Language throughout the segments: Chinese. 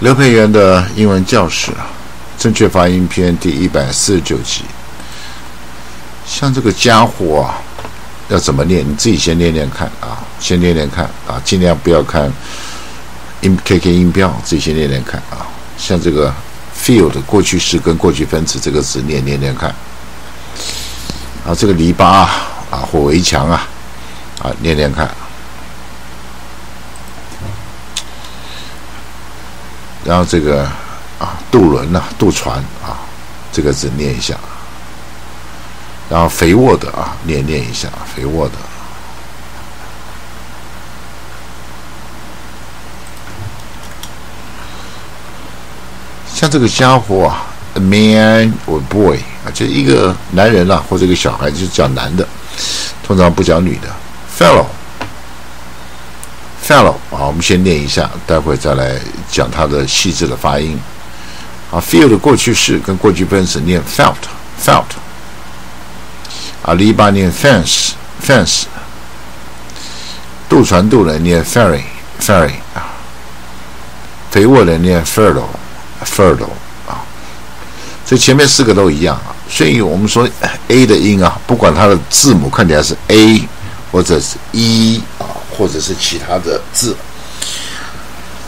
刘培元的英文教室，正确发音篇第一百四十九集。像这个家伙啊，要怎么念？你自己先念念看啊，先念念看啊，尽量不要看音 K K 音标，自己先念念看啊。像这个 field 过去式跟过去分词这个字念念念看。啊，这个篱笆啊，啊或围墙啊，啊念念看。然后这个啊，渡轮呐，渡船啊，这个字念一下。然后肥沃的啊，念念一下，肥沃的。像这个家伙啊，a man or boy 啊，就一个男人啦，或者一个小孩，就是讲男的，通常不讲女的。fellow。Fellow 啊，我们先念一下，待会再来讲它的细致的发音。啊，feel 的过去式跟过去分词念 felt，felt。啊，篱笆念 fence，fence。渡船渡人念 ferry，ferry 啊。肥沃人念 fertile，fertile 啊。所以前面四个都一样啊。所以我们说 a 的音啊，不管它的字母看起来是 a 或者是 e。或者是其他的字，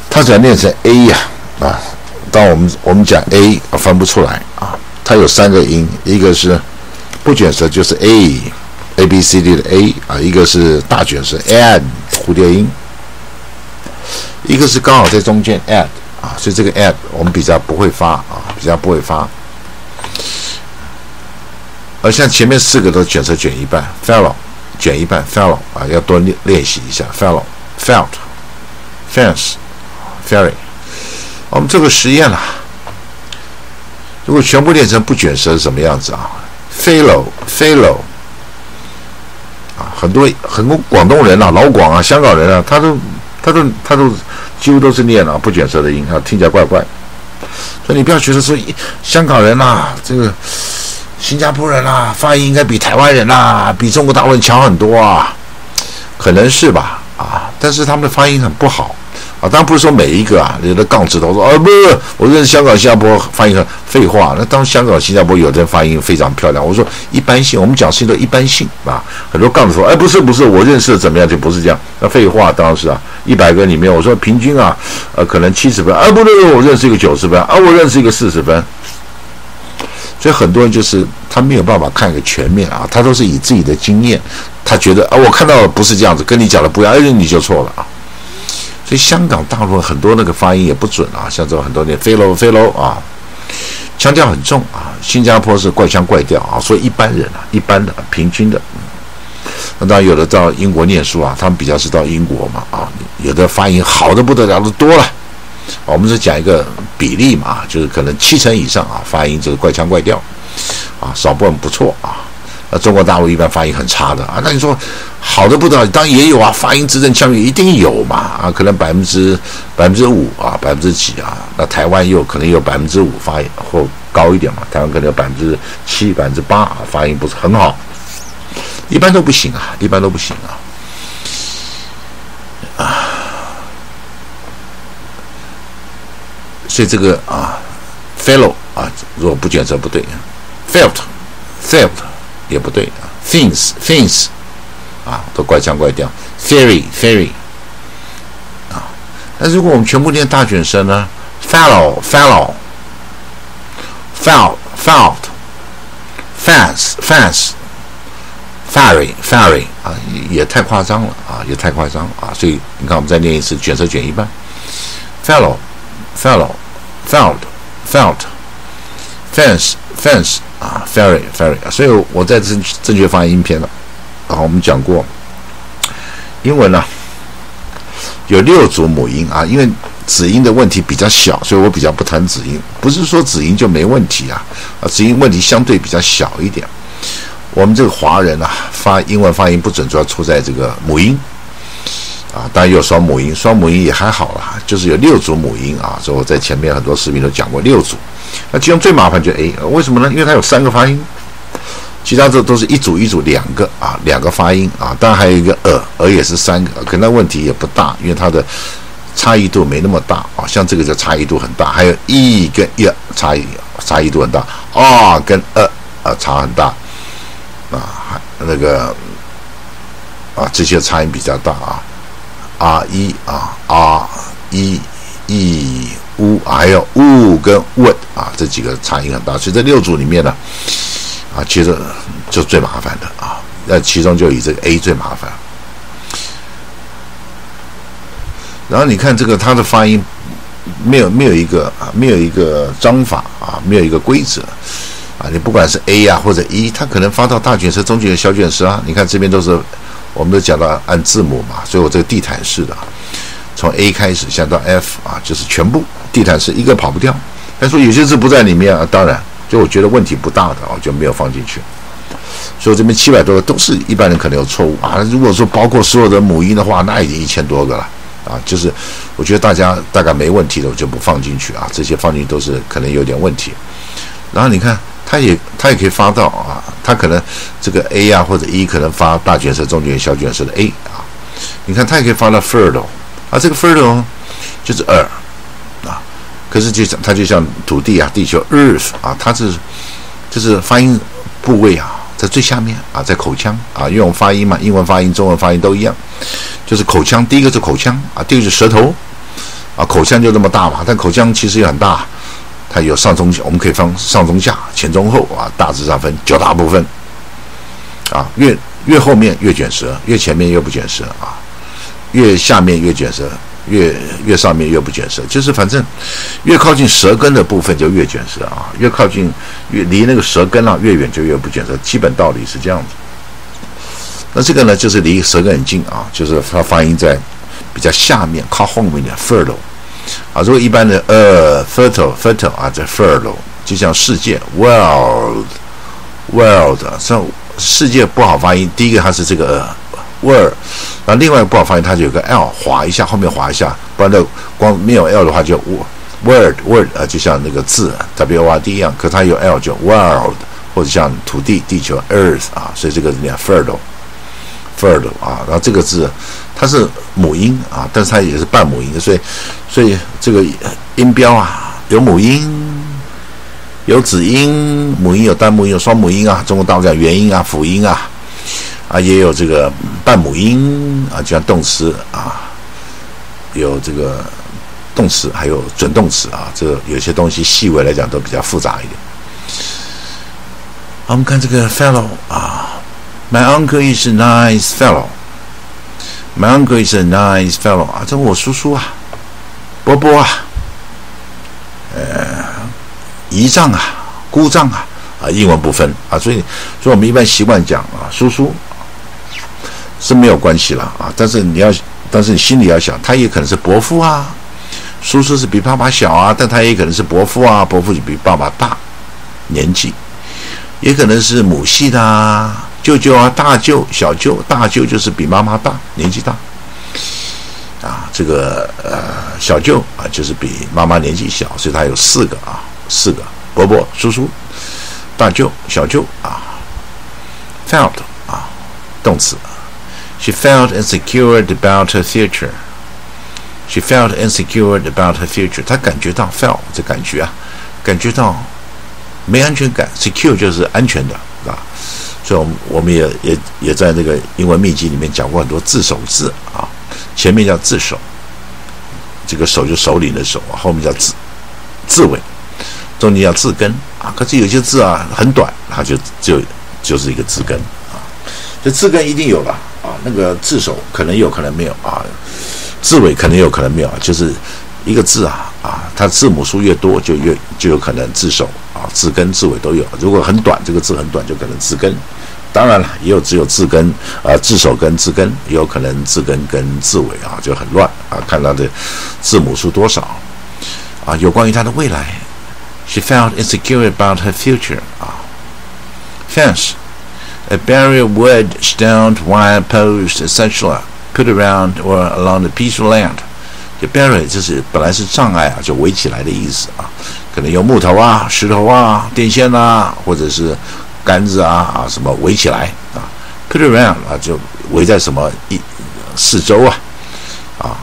它只要念成 a 呀啊，当我们我们讲 a 啊分不出来啊，它有三个音，一个是不卷舌就是 a，a b c d 的 a 啊，一个是大卷舌 ad 蝴蝶音，一个是刚好在中间 ad 啊，所以这个 ad 我们比较不会发啊，比较不会发，而像前面四个都卷舌卷一半，fellow。卷一半，fellow 啊，要多练练习一下，fellow，felt，fence，ferry。我们做个实验啦，如果全部练成不卷舌是什么样子啊？fellow，fellow，啊，很多很多广东人啊，老广啊，香港人啊，他都他都他都几乎都是念啊不卷舌的音啊，听起来怪怪。所以你不要觉得说香港人呐，这个。新加坡人啦，发音应该比台湾人啦，比中国大陆人强很多啊，可能是吧，啊，但是他们的发音很不好啊。当然不是说每一个啊，有的杠子头说啊，不是，我认识香港、新加坡发音很废话。那当香港、新加坡有的人发音非常漂亮，我说一般性，我们讲是一个一般性啊。很多杠子头，哎，不是不是，我认识的怎么样就不是这样。那废话当然是啊，一百个里面我说平均啊，呃，可能七十分，啊，不对，我认识一个九十分，啊，我认识一个四十分。所以很多人就是他没有办法看一个全面啊，他都是以自己的经验，他觉得啊，我看到的不是这样子，跟你讲的不一样，哎，你就错了啊。所以香港大陆很多那个发音也不准啊，像这种很多念飞喽飞喽啊，腔调很重啊。新加坡是怪腔怪调啊，所以一般人啊，一般的平均的。那当然有的到英国念书啊，他们比较是到英国嘛啊，有的发音好的不得了的多了。我们是讲一个比例嘛，就是可能七成以上啊，发音这个怪腔怪调，啊，少部分不错啊。那中国大陆一般发音很差的啊，那你说好的不得了，当然也有啊，发音字正腔圆一定有嘛啊，可能百分之百分之五啊，百分之几啊？那台湾又可能有百分之五发音或高一点嘛，台湾可能有百分之七、百分之八啊，发音不是很好，一般都不行啊，一般都不行啊。所以这个啊，fellow 啊，如果不卷舌不对，felt，felt 也不对啊，things，things 啊，都怪腔怪调，fairy，fairy 啊，那如果我们全部念大卷舌呢，fellow，fellow，felt，fast，fast，fairy，fairy 啊，也太夸张了啊，也太夸张了啊，所以你看我们再念一次，卷舌卷一半，fellow，fellow。Fellow, felt, felt, fence, fence 啊，ferry, ferry 所以我在正正确发音篇了啊。我们讲过，英文呢有六组母音啊，因为子音的问题比较小，所以我比较不谈子音。不是说子音就没问题啊，啊，子音问题相对比较小一点。我们这个华人啊，发英文发音不准，主要出在这个母音。啊，当然有双母音，双母音也还好啦，就是有六组母音啊。所以我在前面很多视频都讲过六组。那其中最麻烦就 A，为什么呢？因为它有三个发音，其他这都是一组一组两个啊，两个发音啊。当然还有一个呃，呃也是三个，可能问题也不大，因为它的差异度没那么大啊，像这个就差异度很大，还有 e 跟 e 差异差异度很大，r 跟 a 啊差很大啊，还那个啊这些差异比较大啊，r 一啊 r 一 e u 还有 u 跟 w 啊这几个差异很大，所以这六组里面呢啊，其实就最麻烦的啊，那其中就以这个 a 最麻烦。然后你看这个它的发音，没有没有一个啊，没有一个章法啊，没有一个规则啊。你不管是 A 呀或者 E，它可能发到大卷舌、中卷舌、小卷舌啊。你看这边都是，我们都讲到按字母嘛，所以我这个地毯式的，从 A 开始下到 F 啊，就是全部地毯式，一个跑不掉。他说有些字不在里面啊，当然，就我觉得问题不大的啊，就没有放进去。所以这边七百多个都是一般人可能有错误啊。如果说包括所有的母婴的话，那已经一千多个了。啊，就是我觉得大家大概没问题的，我就不放进去啊。这些放进去都是可能有点问题。然后你看，它也它也可以发到啊，它可能这个 A 啊或者 E 可能发大卷舌、中卷舌、小卷舌的 A 啊。你看它也可以发到 fertile 啊，这个 fertile 就是二啊。可是就像它就像土地啊、地球 earth 啊，它是就是发音部位啊。在最下面啊，在口腔啊，用发音嘛，英文发音、中文发音都一样，就是口腔。第一个是口腔啊，第二个是舌头啊，口腔就这么大嘛，但口腔其实也很大，它有上中，我们可以分上中下、前中后啊，大致上分九大部分啊，越越后面越卷舌，越前面越不卷舌啊，越下面越卷舌。越越上面越不卷舌，就是反正越靠近舌根的部分就越卷舌啊，越靠近越离那个舌根啊越远就越不卷舌，基本道理是这样子。那这个呢，就是离舌根很近啊，就是它发音在比较下面靠后面一点，fertile 啊，如果一般的呃 fertile fertile 啊在 fertile，就像世界 world world，像世界不好发音，第一个它是这个。word，那另外不好发音，它就有个 l，划一下，后面划一下，不然的光没有 l 的话就 word word 啊，就像那个字 w o r d 一样，可它有 l 就 world，或者像土地地球 earth 啊，所以这个念 fertile fertile 啊，然后这个字它是母音啊，但是它也是半母音，所以所以这个音标啊有母音有子音，母音有单母音有双母音啊，中国大陆讲元音啊辅音啊。啊，也有这个半母音啊，就像动词啊，有这个动词，还有准动词啊，这有些东西细微来讲都比较复杂一点。我们看这个 fellow 啊，My uncle is a nice fellow. My uncle is a nice fellow 啊，这我叔叔啊，伯伯啊，呃，姨丈啊，姑丈啊，啊，英文不分啊，所以，所以我们一般习惯讲啊，叔叔。是没有关系了啊，但是你要，但是你心里要想，他也可能是伯父啊，叔叔是比爸爸小啊，但他也可能是伯父啊，伯父就比爸爸大年纪，也可能是母系的啊，舅舅啊，大舅、小舅，大舅就是比妈妈大年纪大，啊，这个呃小舅啊就是比妈妈年纪小，所以他有四个啊，四个伯伯、叔叔、大舅、小舅啊，felt 啊，动词。She felt insecure about her future. She felt insecure about her future. 她感觉到 felt 这感觉啊，感觉到没安全感。secure 就是安全的，啊，所以，我们也也也在那个英文秘籍里面讲过很多字首字啊，前面叫字首，这个首就首领的首，后面叫字字尾，中间叫字根啊。可是有些字啊很短，它就就就是一个字根啊，这字根一定有了。啊，那个字首可能有可能没有啊，字尾可能有可能没有，就是一个字啊啊，它字母数越多就越就有可能字首啊字根字尾都有。如果很短，这个字很短，就可能字根。当然了，也有只有字根啊字首跟字根，也有可能字根跟字尾啊就很乱啊，看它的字母数多少啊。有关于他的未来，She felt insecure about her future 啊，fence。A barrier wood, stone, wire post, etc. put around or along the piece of land. 这 barrier 就是本来是障碍啊，就围起来的意思啊。可能用木头啊、石头啊、电线啊，或者是杆子啊啊什么围起来啊。Put around 啊，就围在什么一四周啊啊。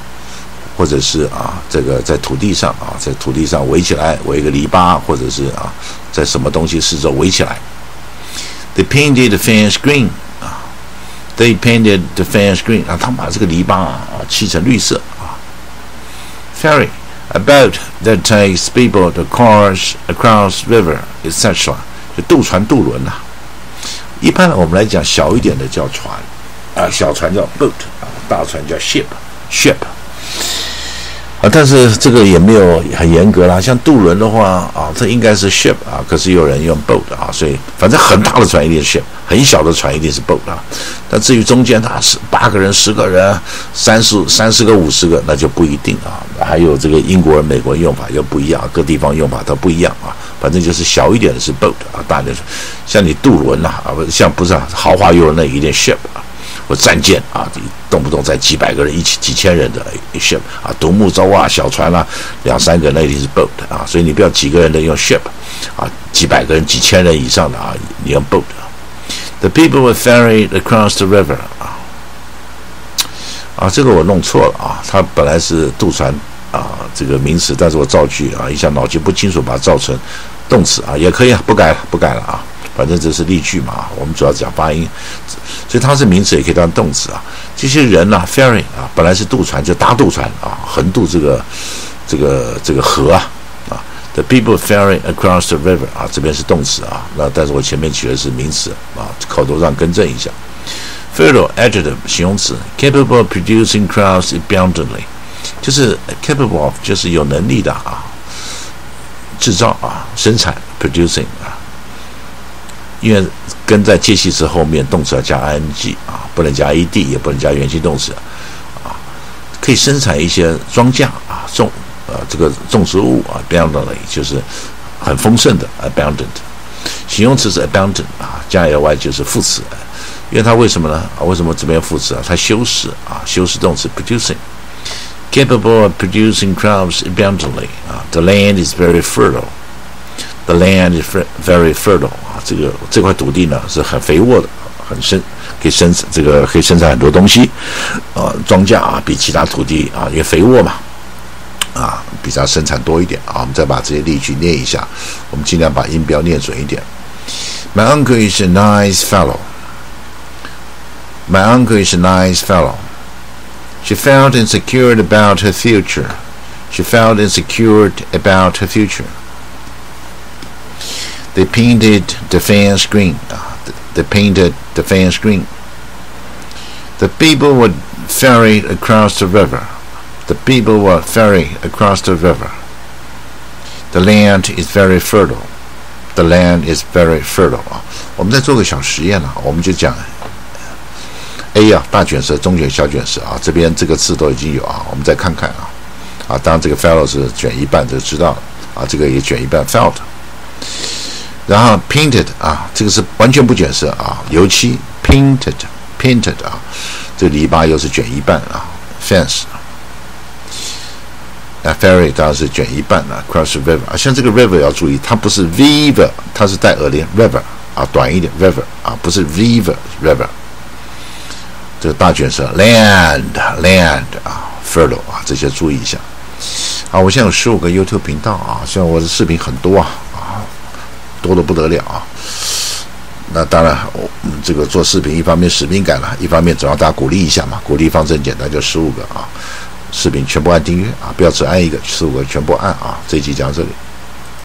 或者是啊，这个在土地上啊，在土地上围起来，围一个篱笆，或者是啊，在什么东西四周围起来。They painted the fence green 啊，They painted the fence green 啊，他们把这个篱笆啊漆成绿色。Ferry a boat that takes people to cars across river etc. 就渡船渡轮呐。一般我们来讲小一点的叫船啊，小船叫 boat 啊，大船叫 ship ship。啊，但是这个也没有很严格啦。像渡轮的话啊，这应该是 ship 啊，可是有人用 boat 啊，所以反正很大的船一定是 ship，很小的船一定是 boat 啊。那至于中间它是八个人、十个人、三十三十个、五十个，那就不一定啊。还有这个英国人、美国人用法又不一样，各地方用法都不一样啊。反正就是小一点的是 boat 啊，大的像你渡轮呐啊，不像不是啊豪华游轮那一定 ship 啊。或战舰啊，动不动在几百个人一起、几千人的 ship 啊，独木舟啊、小船啦，两三个那一定是 boat 啊，所以你不要几个人的用 ship 啊，几百个人、几千人以上的啊，你用 boat。The people were ferried across the river 啊，啊，这个我弄错了啊，它本来是渡船啊这个名词，但是我造句啊，一下脑筋不清楚，把它造成动词啊，也可以啊，不改了，不改了啊。反正这是例句嘛，我们主要讲发音，所以它是名词也可以当动词啊。这些人呢，ferry 啊，本来是渡船，就搭渡船啊，横渡这个这个这个河啊啊。The people ferry across the river 啊，这边是动词啊，那但是我前面举的是名词啊，口头上更正一下。Fertile adjective 形容词，capable of producing crowds abundantly，就是 capable of 就是有能力的啊，制造啊，生产 producing 啊。因为跟在介系词后面，动词要加 ing 啊，不能加 ed，也不能加原形动词啊。可以生产一些庄稼啊，种呃这个种植物啊，abundantly 就是很丰盛的 abundant。形容词是 abundant 啊，加 ly 就是副词。因为它为什么呢？啊，为什么这边副词啊？它修饰啊，修饰动词 producing，capable of producing crops abundantly 啊。The land is very fertile. The land is very fertile. 这个这块土地呢是很肥沃的，很生，可以生这个可以生产很多东西，呃，庄稼啊比其他土地啊因为肥沃嘛，啊比它生产多一点啊。我们再把这些例句念一下，我们尽量把音标念准一点。My uncle is a nice fellow. My uncle is a nice fellow. She felt insecure about her future. She felt insecure about her future. They painted the fence green. They painted the fence green. The people were ferried across the river. The people were ferried across the river. The land is very fertile. The land is very fertile 啊，我们再做个小实验啊，我们就讲 A 啊，大卷舌、中卷、小卷舌啊，这边这个字都已经有啊，我们再看看啊，啊，当然这个 fellow 是卷一半就知道了啊，这个也卷一半 felt。 然后 painted 啊，这个是完全不卷色啊，油漆 painted painted 啊，这个篱笆又是卷一半啊，fence 啊，ferry 当然是卷一半啊，cross river 啊，像这个 river 要注意，它不是 river，它是带耳连 river 啊，短一点 river 啊，不是 river river，这个大卷舌 land land 啊，fertile 啊，这些注意一下。好，我现在有十五个 YouTube 频道啊，虽然我的视频很多啊。多的不得了啊！那当然，我这个做视频，一方面使命感了，一方面总要大家鼓励一下嘛。鼓励方式简单，就十五个啊，视频全部按订阅啊，不要只按一个，十五个全部按啊。这集讲到这里。